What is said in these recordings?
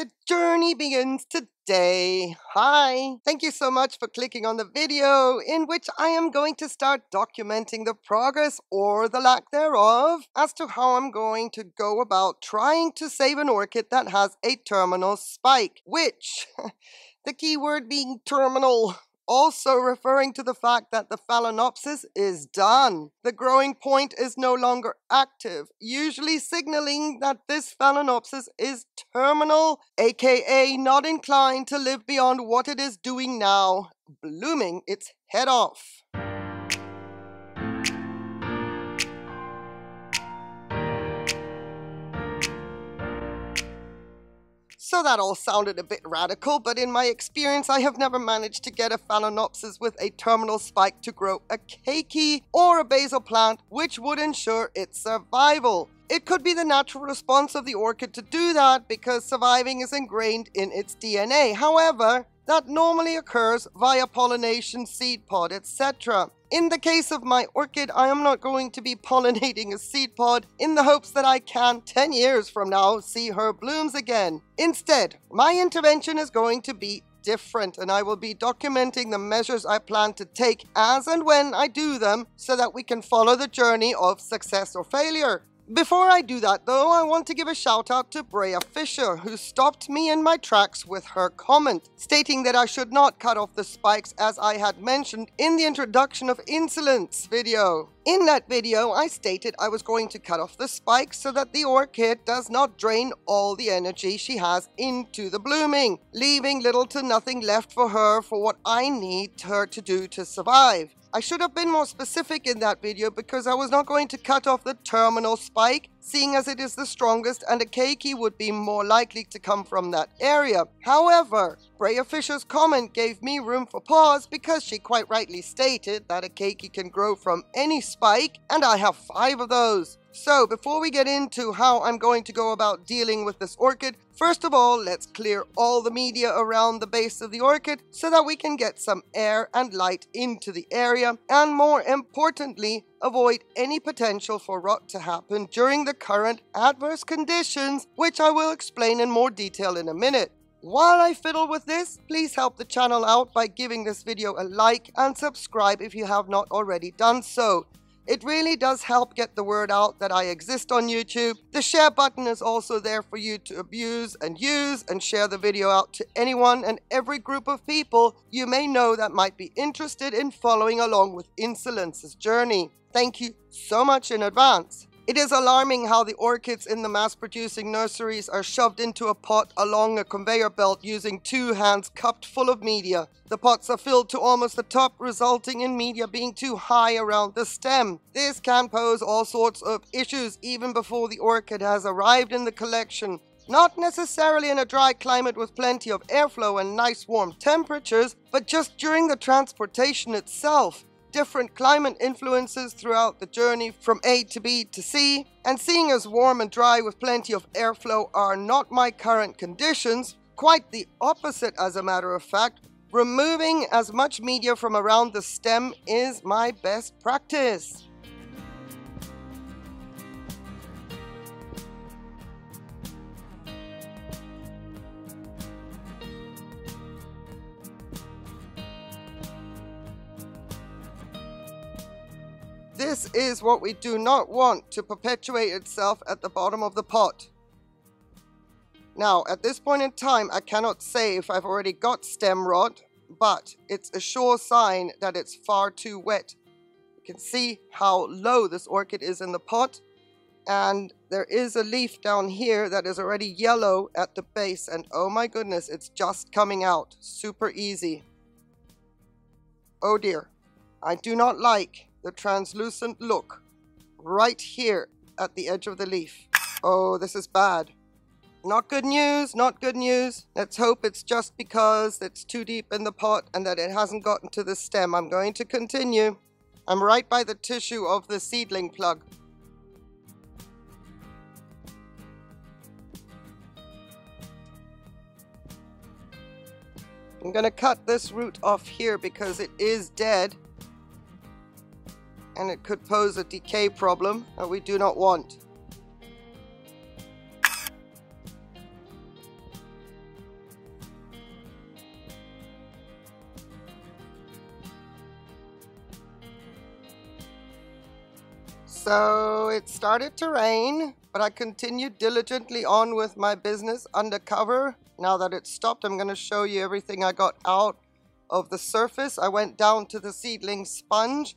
The journey begins today. Hi. Thank you so much for clicking on the video in which I am going to start documenting the progress or the lack thereof as to how I'm going to go about trying to save an orchid that has a terminal spike, which the keyword being terminal also referring to the fact that the phalaenopsis is done. The growing point is no longer active, usually signaling that this phalaenopsis is terminal, aka not inclined to live beyond what it is doing now, blooming its head off. So that all sounded a bit radical, but in my experience, I have never managed to get a Phalaenopsis with a terminal spike to grow a keiki or a basal plant, which would ensure its survival. It could be the natural response of the orchid to do that because surviving is ingrained in its DNA. However, that normally occurs via pollination, seed pod, etc. In the case of my orchid, I am not going to be pollinating a seed pod in the hopes that I can, 10 years from now, see her blooms again. Instead, my intervention is going to be different and I will be documenting the measures I plan to take as and when I do them so that we can follow the journey of success or failure. Before I do that though, I want to give a shout out to Brea Fisher, who stopped me in my tracks with her comment, stating that I should not cut off the spikes as I had mentioned in the introduction of Insolence video. In that video, I stated I was going to cut off the spikes so that the orchid does not drain all the energy she has into the blooming, leaving little to nothing left for her for what I need her to do to survive. I should have been more specific in that video because I was not going to cut off the terminal spike, seeing as it is the strongest and a keiki would be more likely to come from that area. However, Brea Fisher's comment gave me room for pause because she quite rightly stated that a keiki can grow from any spike and I have five of those. So before we get into how I'm going to go about dealing with this orchid, first of all, let's clear all the media around the base of the orchid so that we can get some air and light into the area, and more importantly, avoid any potential for rot to happen during the current adverse conditions, which I will explain in more detail in a minute. While I fiddle with this, please help the channel out by giving this video a like and subscribe if you have not already done so. It really does help get the word out that I exist on YouTube. The share button is also there for you to abuse and use and share the video out to anyone and every group of people you may know that might be interested in following along with Insolence's journey. Thank you so much in advance. It is alarming how the orchids in the mass-producing nurseries are shoved into a pot along a conveyor belt using two hands cupped full of media. The pots are filled to almost the top, resulting in media being too high around the stem. This can pose all sorts of issues even before the orchid has arrived in the collection. Not necessarily in a dry climate with plenty of airflow and nice warm temperatures, but just during the transportation itself different climate influences throughout the journey from A to B to C, and seeing as warm and dry with plenty of airflow are not my current conditions, quite the opposite as a matter of fact, removing as much media from around the stem is my best practice. This is what we do not want to perpetuate itself at the bottom of the pot. Now, at this point in time, I cannot say if I've already got stem rot, but it's a sure sign that it's far too wet. You can see how low this orchid is in the pot, and there is a leaf down here that is already yellow at the base, and oh my goodness, it's just coming out. Super easy. Oh dear. I do not like the translucent look right here at the edge of the leaf. Oh, this is bad. Not good news, not good news. Let's hope it's just because it's too deep in the pot and that it hasn't gotten to the stem. I'm going to continue. I'm right by the tissue of the seedling plug. I'm going to cut this root off here because it is dead and it could pose a decay problem that we do not want. So it started to rain, but I continued diligently on with my business undercover. Now that it stopped, I'm going to show you everything I got out of the surface. I went down to the seedling sponge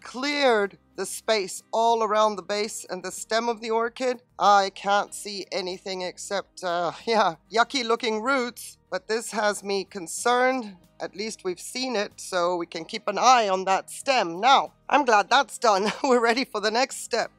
cleared the space all around the base and the stem of the orchid. I can't see anything except, uh, yeah, yucky looking roots, but this has me concerned. At least we've seen it, so we can keep an eye on that stem. Now, I'm glad that's done. We're ready for the next step.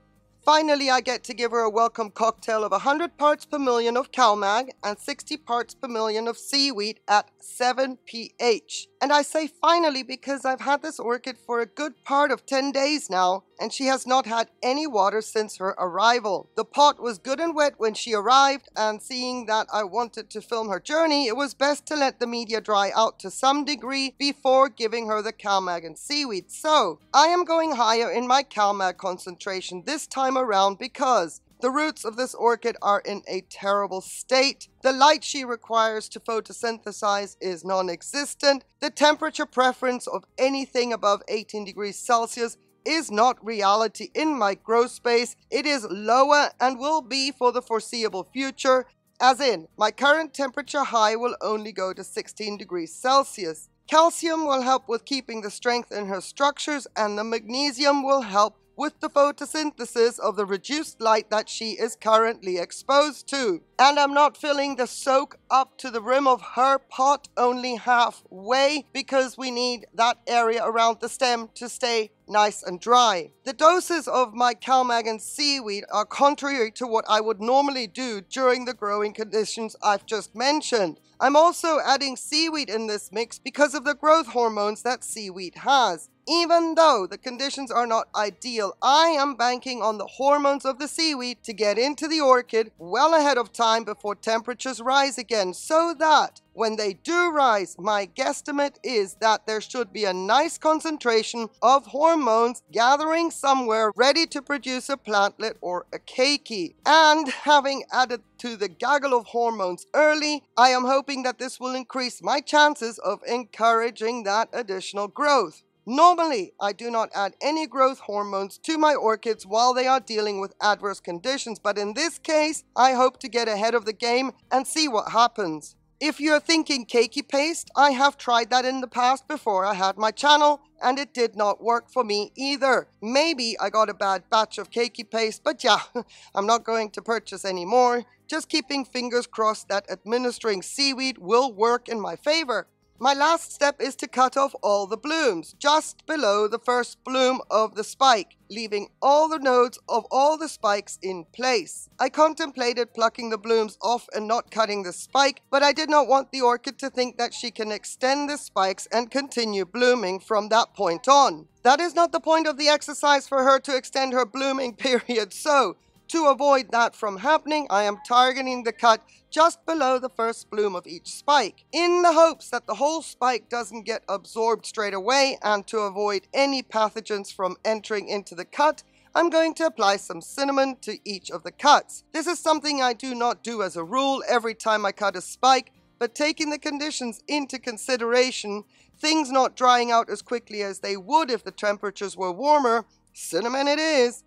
Finally, I get to give her a welcome cocktail of 100 parts per million of CalMag and 60 parts per million of seaweed at 7 pH. And I say finally because I've had this orchid for a good part of 10 days now, and she has not had any water since her arrival. The pot was good and wet when she arrived, and seeing that I wanted to film her journey, it was best to let the media dry out to some degree before giving her the CalMag and seaweed. So, I am going higher in my CalMag concentration this time around because the roots of this orchid are in a terrible state. The light she requires to photosynthesize is non-existent. The temperature preference of anything above 18 degrees Celsius is not reality in my grow space. It is lower and will be for the foreseeable future. As in, my current temperature high will only go to 16 degrees Celsius. Calcium will help with keeping the strength in her structures and the magnesium will help with the photosynthesis of the reduced light that she is currently exposed to. And I'm not filling the soak up to the rim of her pot only halfway because we need that area around the stem to stay nice and dry. The doses of my CalMag and seaweed are contrary to what I would normally do during the growing conditions I've just mentioned. I'm also adding seaweed in this mix because of the growth hormones that seaweed has. Even though the conditions are not ideal, I am banking on the hormones of the seaweed to get into the orchid well ahead of time before temperatures rise again so that when they do rise, my guesstimate is that there should be a nice concentration of hormones gathering somewhere ready to produce a plantlet or a keiki. And having added to the gaggle of hormones early, I am hoping that this will increase my chances of encouraging that additional growth. Normally, I do not add any growth hormones to my orchids while they are dealing with adverse conditions, but in this case, I hope to get ahead of the game and see what happens. If you're thinking keiki paste, I have tried that in the past before I had my channel and it did not work for me either. Maybe I got a bad batch of keiki paste, but yeah, I'm not going to purchase any more. Just keeping fingers crossed that administering seaweed will work in my favor. My last step is to cut off all the blooms, just below the first bloom of the spike, leaving all the nodes of all the spikes in place. I contemplated plucking the blooms off and not cutting the spike, but I did not want the orchid to think that she can extend the spikes and continue blooming from that point on. That is not the point of the exercise for her to extend her blooming period, so to avoid that from happening, I am targeting the cut just below the first bloom of each spike, in the hopes that the whole spike doesn't get absorbed straight away and to avoid any pathogens from entering into the cut, I'm going to apply some cinnamon to each of the cuts. This is something I do not do as a rule every time I cut a spike, but taking the conditions into consideration, things not drying out as quickly as they would if the temperatures were warmer, cinnamon it is.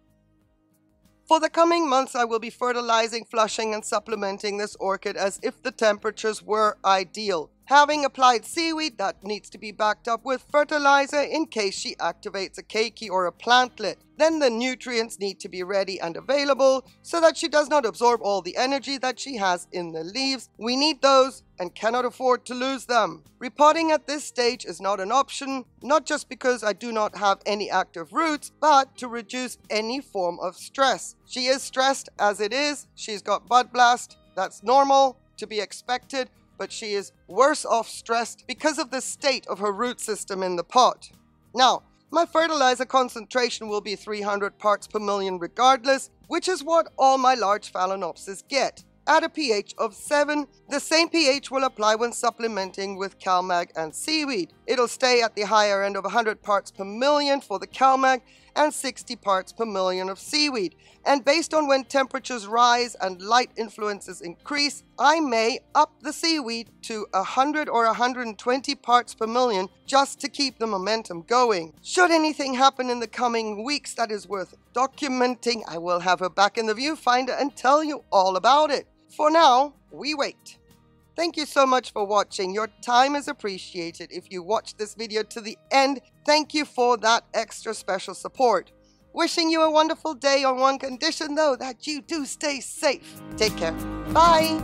For the coming months, I will be fertilizing, flushing, and supplementing this orchid as if the temperatures were ideal. Having applied seaweed, that needs to be backed up with fertilizer in case she activates a keiki or a plantlet. Then the nutrients need to be ready and available so that she does not absorb all the energy that she has in the leaves. We need those and cannot afford to lose them. Repotting at this stage is not an option, not just because I do not have any active roots, but to reduce any form of stress. She is stressed as it is, she's got bud blast, that's normal, to be expected, but she is worse off stressed because of the state of her root system in the pot. Now, my fertilizer concentration will be 300 parts per million regardless, which is what all my large Phalaenopsis get. At a pH of 7, the same pH will apply when supplementing with CalMag and seaweed. It'll stay at the higher end of 100 parts per million for the CalMag and 60 parts per million of seaweed. And based on when temperatures rise and light influences increase, I may up the seaweed to 100 or 120 parts per million just to keep the momentum going. Should anything happen in the coming weeks that is worth documenting, I will have her back in the viewfinder and tell you all about it. For now, we wait. Thank you so much for watching. Your time is appreciated. If you watched this video to the end, thank you for that extra special support. Wishing you a wonderful day on one condition though, that you do stay safe. Take care. Bye.